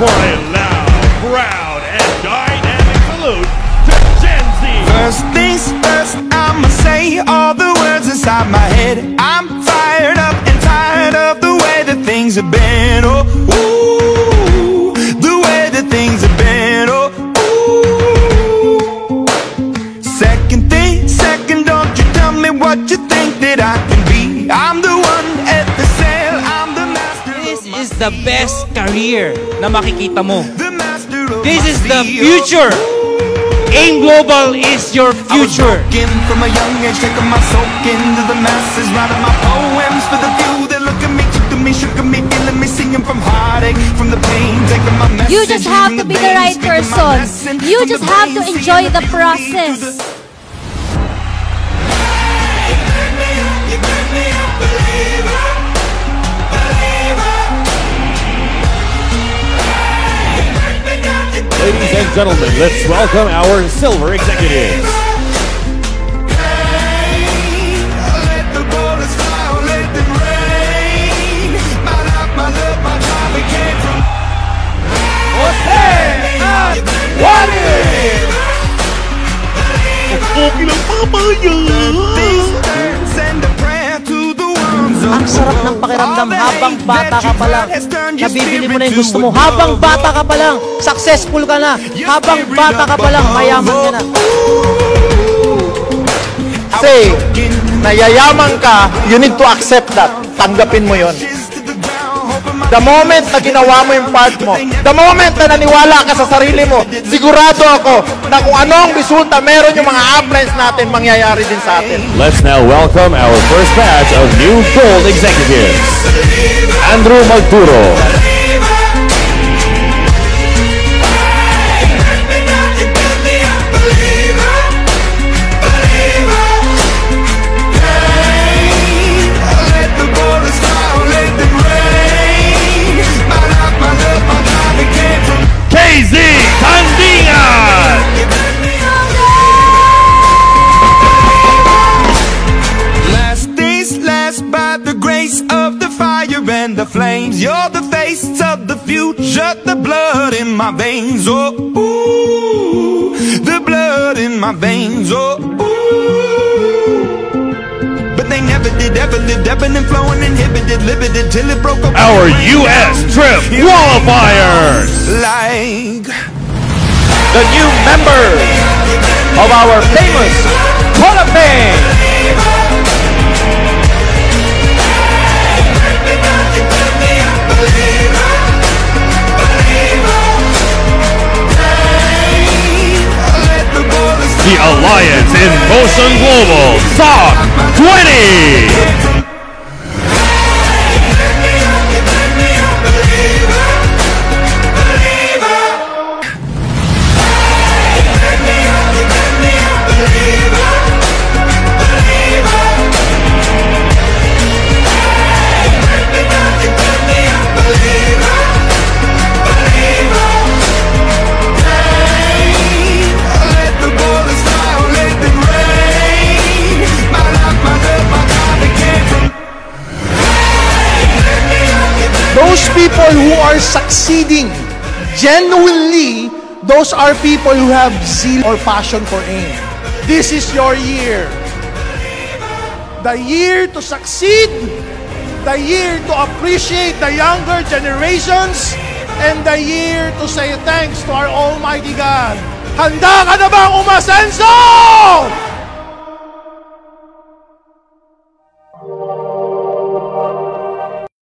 for a loud, proud, and dynamic salute to Gen Z. First things first, I'ma say all the words inside my head. I'm fired up and tired of the way that things have been. Oh, ooh, the way that things have been. Oh, ooh. Second thing, second, don't you tell me what you think that I the best career na makikita mo. The This is the future. AIM Global is your I was future. broken from a young age, taking my soak into the masses, writing my poems for the few that look at me, took to me, shook at me, feeling me, singing from heartache, from the pain, taking my message. You just have to be the right speaking my person. lesson You from just the have to brain, enjoy seeing the everything process. Ladies and gentlemen, let's welcome our silver executives. Let the Ang sarap ng pakiramdam habang bata ka pa lang. Nabibili mo na yung gusto mo. Habang bata ka pa lang, successful ka na. Habang bata ka pa lang, mayaman ka na. Say, nayayaman ka, you need to accept that. Tanggapin mo yon. The moment na ginawa mo yung part mo, the moment na naniwala ka sa sarili mo, sigurado ako na kung ano ang resulta, meron yung mga uplines natin mangyayari din sa atin. Let's now welcome our first batch of new gold executives. Andrew Magturo, grace of the fire and the flames. You're the face of the future, the blood in my veins. Oh, ooh, the blood in my veins. Oh, ooh. But they never did, ever lived, ebbing and flowing, inhibited, limited till it broke up. our U.S. Trip qualifiers. Like. The new members of our famous Hall of Fame. huevo. Top 20. Those people who are succeeding genuinely, those are people who have zeal or passion for aim. This is your year. The year to succeed, the year to appreciate the younger generations, and the year to say thanks to our Almighty God. Handa ka na bang umasenso?